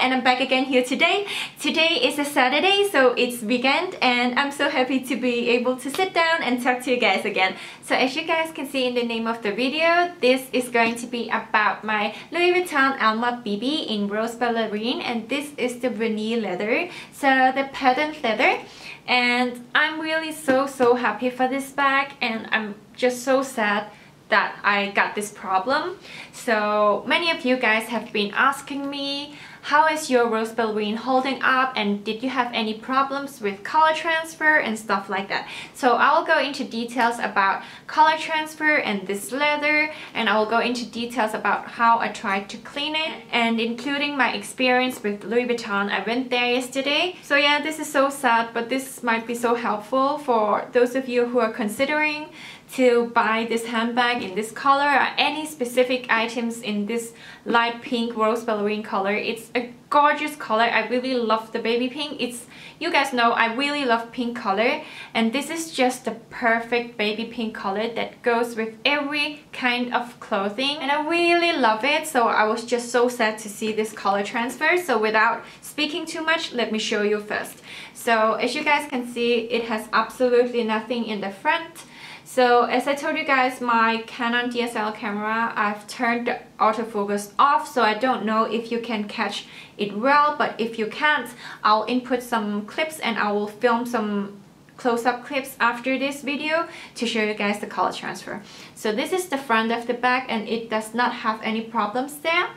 and I'm back again here today. Today is a Saturday so it's weekend and I'm so happy to be able to sit down and talk to you guys again. So as you guys can see in the name of the video, this is going to be about my Louis Vuitton Alma BB in Rose Ballerine and this is the Vernis leather, so the patent leather and I'm really so so happy for this bag and I'm just so sad that I got this problem. So many of you guys have been asking me how is your rose ballerine holding up and did you have any problems with color transfer and stuff like that. So I'll go into details about color transfer and this leather and I'll go into details about how I tried to clean it and including my experience with Louis Vuitton. I went there yesterday. So yeah, this is so sad but this might be so helpful for those of you who are considering to buy this handbag in this color or any specific items in this light pink rose ballerine color. It's a gorgeous color. I really love the baby pink. It's You guys know I really love pink color and this is just the perfect baby pink color that goes with every kind of clothing and I really love it so I was just so sad to see this color transfer so without speaking too much let me show you first. So as you guys can see it has absolutely nothing in the front so as I told you guys, my Canon DSLR camera, I've turned the autofocus off so I don't know if you can catch it well but if you can't, I'll input some clips and I will film some close-up clips after this video to show you guys the color transfer. So this is the front of the bag and it does not have any problems there.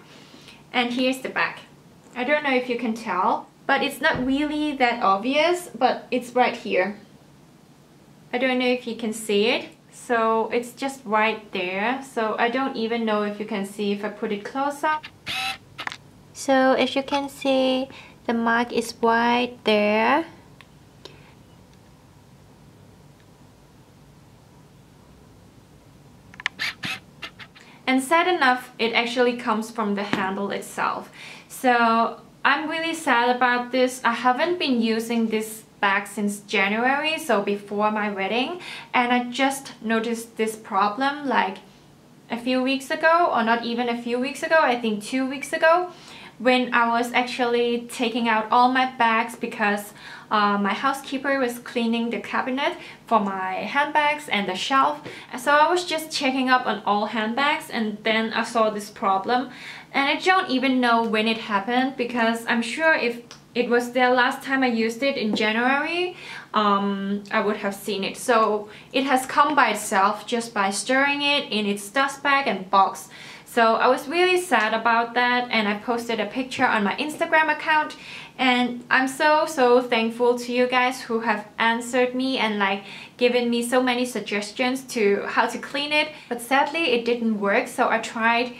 And here's the back. I don't know if you can tell, but it's not really that obvious, but it's right here. I don't know if you can see it. So it's just right there. So I don't even know if you can see if I put it close up. So as you can see, the mark is right there. And sad enough, it actually comes from the handle itself. So I'm really sad about this. I haven't been using this bag since January, so before my wedding. And I just noticed this problem like a few weeks ago, or not even a few weeks ago, I think two weeks ago, when I was actually taking out all my bags because uh, my housekeeper was cleaning the cabinet for my handbags and the shelf. So I was just checking up on all handbags and then I saw this problem. And I don't even know when it happened because I'm sure if it was the last time I used it in January um, I would have seen it. So it has come by itself just by stirring it in its dust bag and box. So I was really sad about that and I posted a picture on my Instagram account. And I'm so so thankful to you guys who have answered me and like given me so many suggestions to how to clean it. But sadly it didn't work so I tried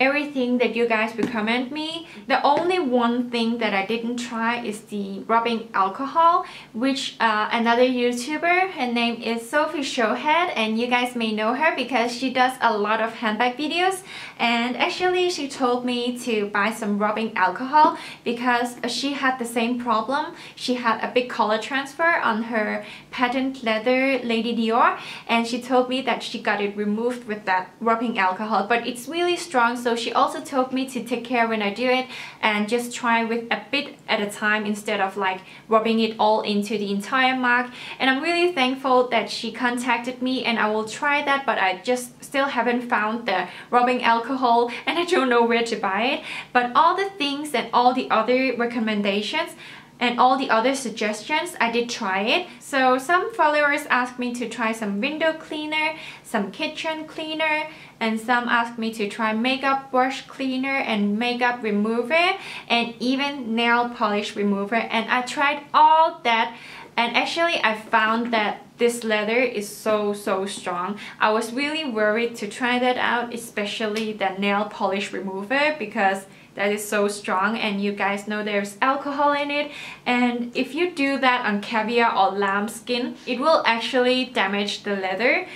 everything that you guys recommend me. The only one thing that I didn't try is the rubbing alcohol, which uh, another YouTuber, her name is Sophie Shohet, and you guys may know her because she does a lot of handbag videos. And actually, she told me to buy some rubbing alcohol because she had the same problem. She had a big color transfer on her patent leather Lady Dior, and she told me that she got it removed with that rubbing alcohol, but it's really strong, so so she also told me to take care when I do it and just try with a bit at a time instead of like rubbing it all into the entire mark. And I'm really thankful that she contacted me and I will try that but I just still haven't found the rubbing alcohol and I don't know where to buy it. But all the things and all the other recommendations and all the other suggestions, I did try it. So some followers asked me to try some window cleaner, some kitchen cleaner, and some asked me to try makeup brush cleaner and makeup remover, and even nail polish remover. And I tried all that and actually I found that this leather is so so strong. I was really worried to try that out, especially the nail polish remover because that is so strong and you guys know there's alcohol in it. And if you do that on caviar or lamb skin it will actually damage the leather.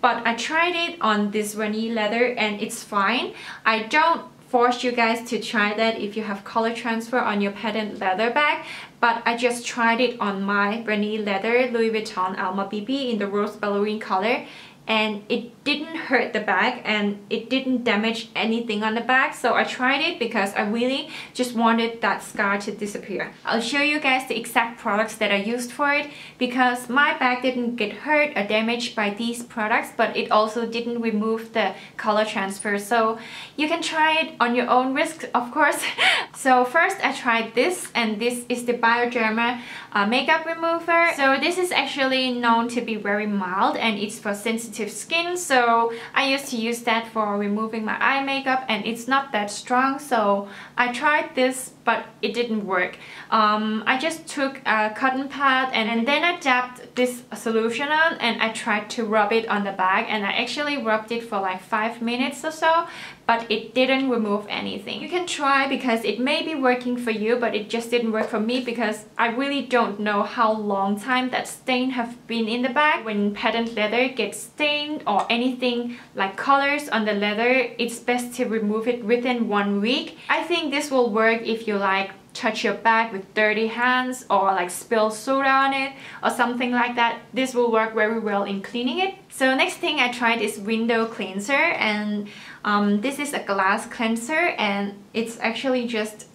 But I tried it on this Vernis leather and it's fine. I don't force you guys to try that if you have color transfer on your patent leather bag but I just tried it on my Vernis leather Louis Vuitton Alma BB in the rose ballerine color and it didn't hurt the bag and it didn't damage anything on the bag so I tried it because I really just wanted that scar to disappear. I'll show you guys the exact products that I used for it because my bag didn't get hurt or damaged by these products but it also didn't remove the color transfer so you can try it on your own risk of course. so first I tried this and this is the Bioderma uh, makeup remover. So this is actually known to be very mild and it's for sensitive skin so I used to use that for removing my eye makeup and it's not that strong so I tried this but it didn't work. Um, I just took a cotton pad and, and then I dabbed this solution on and I tried to rub it on the bag and I actually rubbed it for like 5 minutes or so but it didn't remove anything. You can try because it may be working for you but it just didn't work for me because I really don't know how long time that stain have been in the bag. When patent leather gets stained or anything like colors on the leather, it's best to remove it within one week. I think this will work if you like touch your bag with dirty hands or like spill soda on it or something like that. This will work very well in cleaning it. So next thing I tried is window cleanser and um, this is a glass cleanser and it's actually just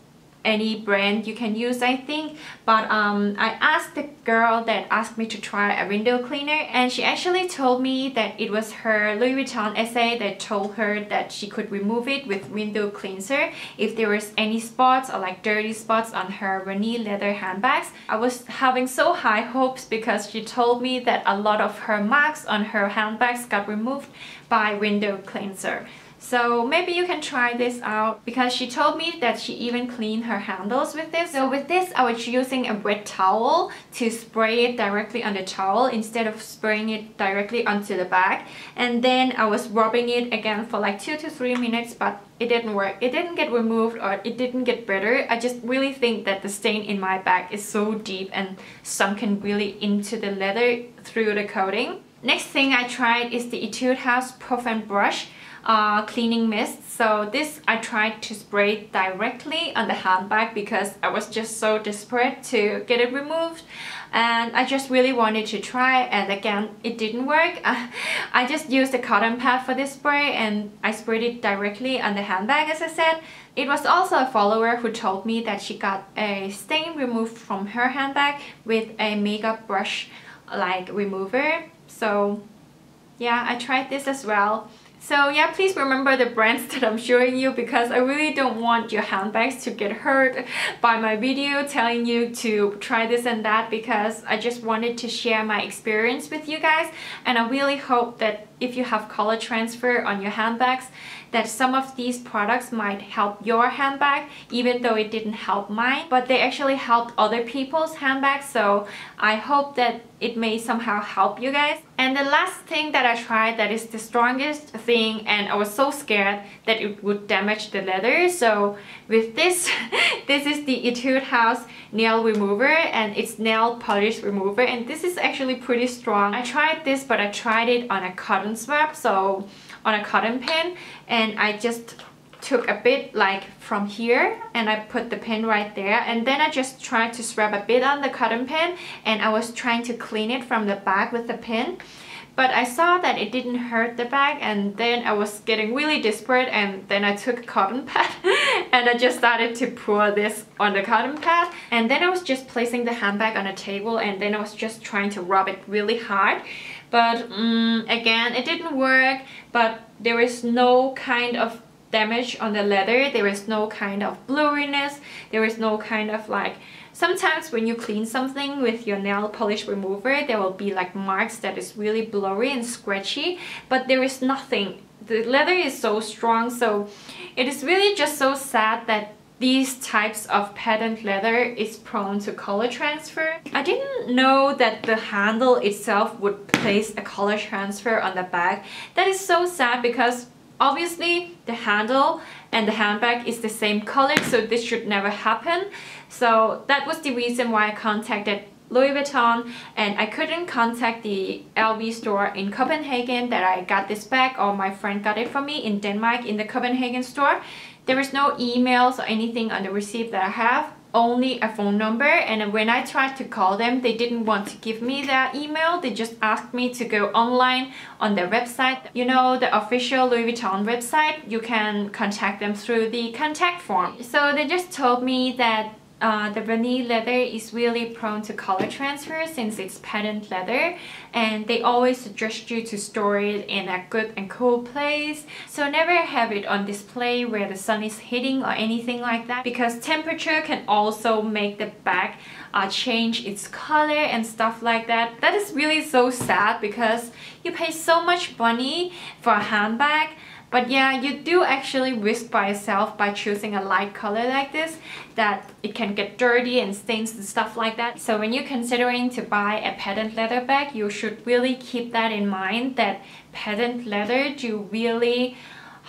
any brand you can use I think but um, I asked the girl that asked me to try a window cleaner and she actually told me that it was her Louis Vuitton SA that told her that she could remove it with window cleanser if there was any spots or like dirty spots on her Vernis leather handbags. I was having so high hopes because she told me that a lot of her marks on her handbags got removed by window cleanser. So maybe you can try this out because she told me that she even cleaned her handles with this. So with this, I was using a wet towel to spray it directly on the towel instead of spraying it directly onto the bag. And then I was rubbing it again for like two to three minutes, but it didn't work. It didn't get removed or it didn't get better. I just really think that the stain in my bag is so deep and sunken really into the leather through the coating. Next thing I tried is the Etude House Puff and Brush uh, cleaning mist. So this I tried to spray directly on the handbag because I was just so desperate to get it removed and I just really wanted to try and again it didn't work. I just used a cotton pad for this spray and I sprayed it directly on the handbag as I said. It was also a follower who told me that she got a stain removed from her handbag with a makeup brush like remover. So yeah, I tried this as well. So yeah, please remember the brands that I'm showing you because I really don't want your handbags to get hurt by my video telling you to try this and that because I just wanted to share my experience with you guys and I really hope that if you have color transfer on your handbags that some of these products might help your handbag even though it didn't help mine but they actually helped other people's handbags so I hope that it may somehow help you guys. And the last thing that I tried that is the strongest thing and I was so scared that it would damage the leather so with this this is the Etude House nail remover and it's nail polish remover and this is actually pretty strong. I tried this but I tried it on a cotton swab so on a cotton pen and I just took a bit like from here and I put the pen right there and then I just tried to swab a bit on the cotton pen and I was trying to clean it from the back with the pen but I saw that it didn't hurt the bag and then I was getting really desperate and then I took a cotton pad and I just started to pour this on the cotton pad and then I was just placing the handbag on a table and then I was just trying to rub it really hard but um, again it didn't work but there is no kind of damage on the leather there is no kind of blurriness there is no kind of like Sometimes when you clean something with your nail polish remover, there will be like marks that is really blurry and scratchy, but there is nothing. The leather is so strong, so it is really just so sad that these types of patent leather is prone to color transfer. I didn't know that the handle itself would place a color transfer on the bag. That is so sad because obviously the handle and the handbag is the same color so this should never happen. So that was the reason why I contacted Louis Vuitton and I couldn't contact the LV store in Copenhagen that I got this bag. Or my friend got it for me in Denmark in the Copenhagen store. There is no emails or anything on the receipt that I have only a phone number. And when I tried to call them they didn't want to give me their email. They just asked me to go online on their website. You know the official Louis Vuitton website you can contact them through the contact form. So they just told me that uh, the Vernis leather is really prone to color transfer since it's patent leather and they always suggest you to store it in a good and cool place. So never have it on display where the sun is hitting or anything like that because temperature can also make the bag uh, change its color and stuff like that. That is really so sad because you pay so much money for a handbag but yeah, you do actually risk by yourself by choosing a light color like this that it can get dirty and stains and stuff like that. So when you're considering to buy a patent leather bag, you should really keep that in mind that patent leather do really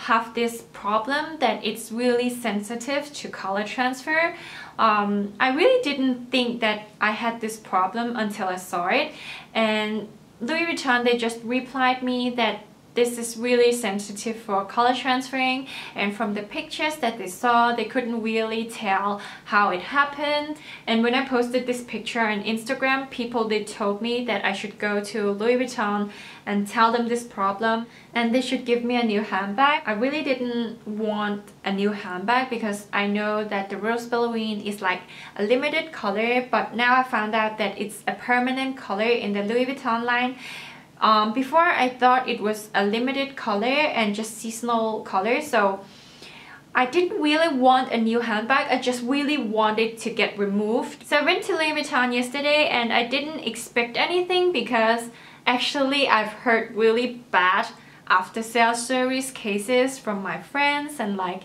have this problem that it's really sensitive to color transfer. Um, I really didn't think that I had this problem until I saw it and Louis Vuitton they just replied me that this is really sensitive for color transferring and from the pictures that they saw they couldn't really tell how it happened and when I posted this picture on Instagram people did told me that I should go to Louis Vuitton and tell them this problem and they should give me a new handbag. I really didn't want a new handbag because I know that the Rose Ballerine is like a limited color but now I found out that it's a permanent color in the Louis Vuitton line um, before I thought it was a limited color and just seasonal color so I didn't really want a new handbag, I just really wanted to get removed. So I went to Louis Vuitton yesterday and I didn't expect anything because actually I've heard really bad after sales service cases from my friends and like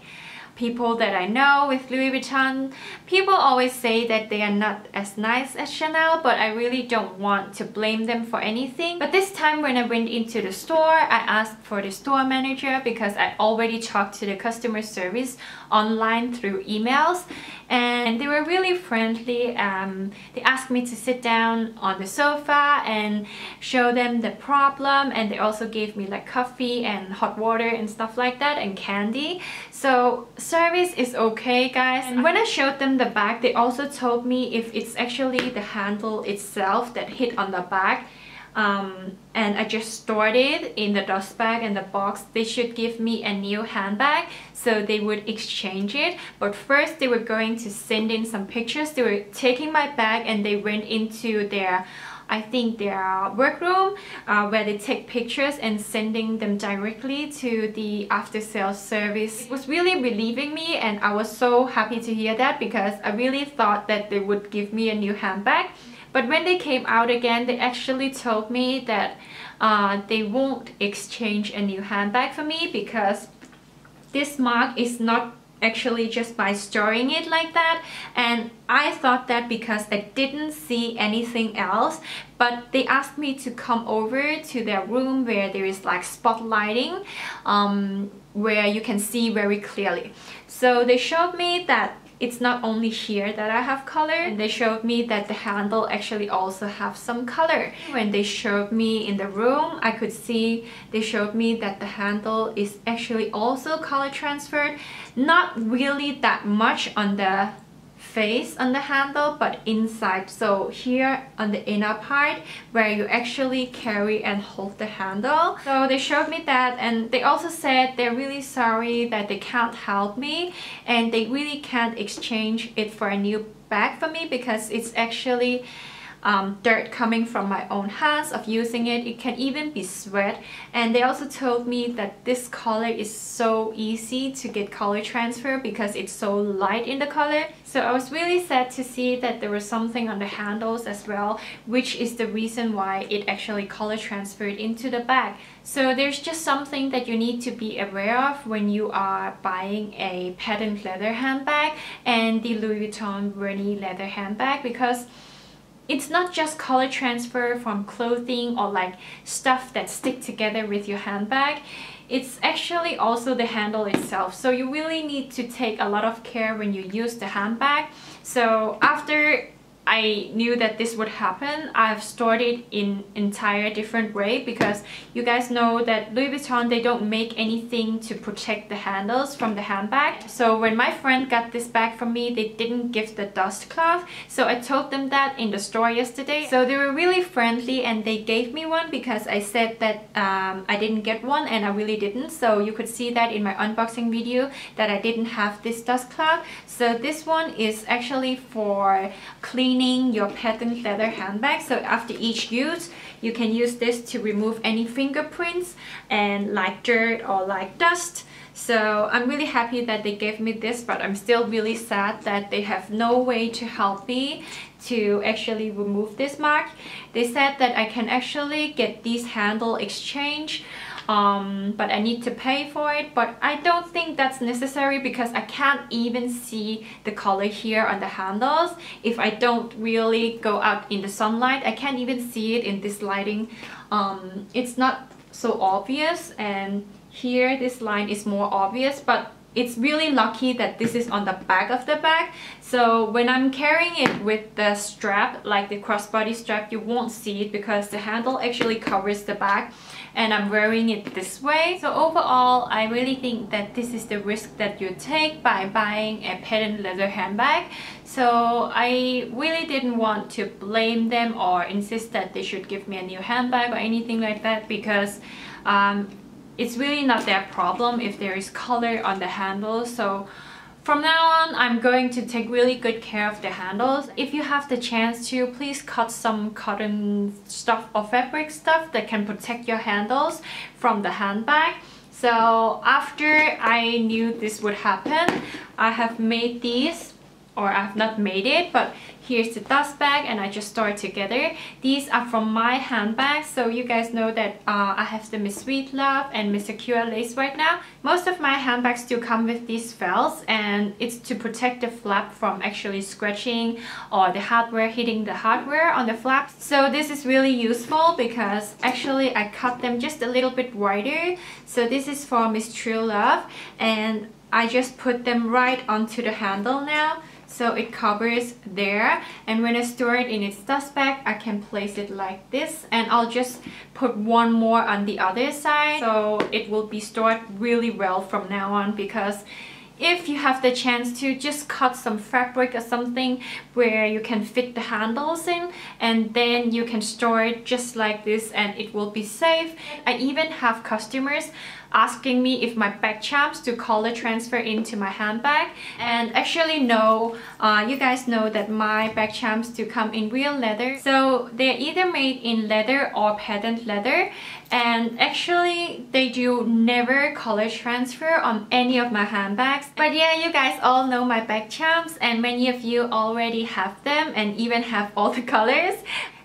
people that I know with Louis Vuitton. People always say that they are not as nice as Chanel, but I really don't want to blame them for anything. But this time when I went into the store, I asked for the store manager because I already talked to the customer service online through emails and they were really friendly. Um, they asked me to sit down on the sofa and show them the problem and they also gave me like coffee and hot water and stuff like that and candy. So service is okay guys. And when I showed them the bag, they also told me if it's actually the handle itself that hit on the bag um, and I just stored it in the dust bag and the box. They should give me a new handbag so they would exchange it. But first they were going to send in some pictures. They were taking my bag and they went into their I think their workroom uh, where they take pictures and sending them directly to the after sales service. It was really relieving me and I was so happy to hear that because I really thought that they would give me a new handbag. But when they came out again, they actually told me that uh, they won't exchange a new handbag for me because this mark is not actually just by storing it like that. And I thought that because I didn't see anything else but they asked me to come over to their room where there is like spotlighting um, where you can see very clearly. So they showed me that it's not only here that I have color. And they showed me that the handle actually also have some color. When they showed me in the room I could see they showed me that the handle is actually also color transferred. Not really that much on the face on the handle but inside. So here on the inner part where you actually carry and hold the handle. So they showed me that and they also said they're really sorry that they can't help me and they really can't exchange it for a new bag for me because it's actually um, dirt coming from my own hands of using it. It can even be sweat. And they also told me that this color is so easy to get color transfer because it's so light in the color. So I was really sad to see that there was something on the handles as well, which is the reason why it actually color transferred into the bag. So there's just something that you need to be aware of when you are buying a patent leather handbag and the Louis Vuitton Vernis leather handbag because it's not just color transfer from clothing or like stuff that stick together with your handbag. It's actually also the handle itself. So you really need to take a lot of care when you use the handbag. So after I knew that this would happen, I've stored it in entire different way because you guys know that Louis Vuitton, they don't make anything to protect the handles from the handbag. So when my friend got this bag from me, they didn't give the dust cloth. So I told them that in the store yesterday. So they were really friendly and they gave me one because I said that um, I didn't get one and I really didn't. So you could see that in my unboxing video that I didn't have this dust cloth. So this one is actually for cleaning cleaning your patent leather handbag. So after each use, you can use this to remove any fingerprints and like dirt or like dust. So I'm really happy that they gave me this, but I'm still really sad that they have no way to help me to actually remove this mark. They said that I can actually get these handle exchange um, but I need to pay for it. But I don't think that's necessary because I can't even see the color here on the handles. If I don't really go out in the sunlight I can't even see it in this lighting. Um, it's not so obvious. And here this line is more obvious but it's really lucky that this is on the back of the bag. So when I'm carrying it with the strap like the crossbody strap you won't see it because the handle actually covers the back and I'm wearing it this way. So overall, I really think that this is the risk that you take by buying a patent leather handbag. So I really didn't want to blame them or insist that they should give me a new handbag or anything like that because um, it's really not their problem if there is color on the handle. So from now on, I'm going to take really good care of the handles. If you have the chance to, please cut some cotton stuff or fabric stuff that can protect your handles from the handbag. So after I knew this would happen, I have made these or I've not made it but here's the dust bag and I just store it together. These are from my handbags so you guys know that uh, I have the Miss Sweet Love and Miss Secure lace right now. Most of my handbags do come with these felts and it's to protect the flap from actually scratching or the hardware hitting the hardware on the flaps so this is really useful because actually I cut them just a little bit wider. So this is for Miss True Love and I just put them right onto the handle now so it covers there and when I store it in its dust bag I can place it like this and I'll just put one more on the other side so it will be stored really well from now on because if you have the chance to just cut some fabric or something where you can fit the handles in and then you can store it just like this and it will be safe. I even have customers asking me if my bag charms to color transfer into my handbag. And actually no. Uh, you guys know that my bag charms do come in real leather. So they're either made in leather or patent leather. And actually they do never color transfer on any of my handbags. But yeah you guys all know my bag charms and many of you already have them and even have all the colors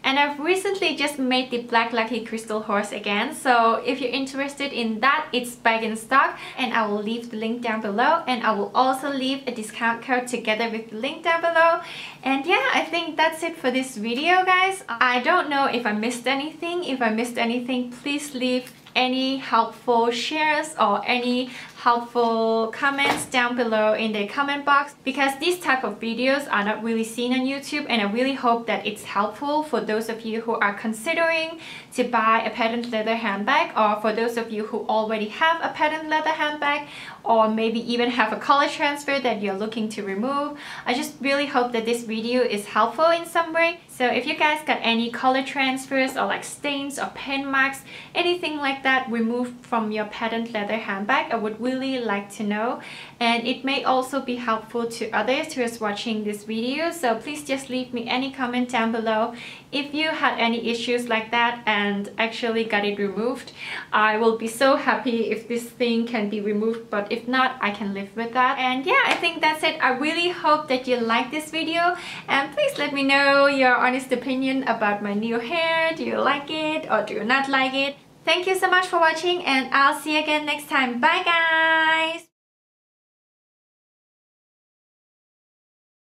and I've recently just made the Black Lucky Crystal Horse again. So if you're interested in that, it's back in stock. And I will leave the link down below. And I will also leave a discount code together with the link down below. And yeah, I think that's it for this video, guys. I don't know if I missed anything. If I missed anything, please leave any helpful shares or any helpful comments down below in the comment box because these type of videos are not really seen on YouTube and I really hope that it's helpful for those of you who are considering to buy a patent leather handbag or for those of you who already have a patent leather handbag or maybe even have a color transfer that you're looking to remove. I just really hope that this video is helpful in some way. So if you guys got any color transfers or like stains or pen marks, anything like that removed from your patent leather handbag, I would really like to know. And it may also be helpful to others who is watching this video. So please just leave me any comment down below if you had any issues like that and actually got it removed. I will be so happy if this thing can be removed. But if not, I can live with that. And yeah, I think that's it. I really hope that you like this video. And please let me know your honest opinion about my new hair. Do you like it or do you not like it? Thank you so much for watching and I'll see you again next time. Bye guys!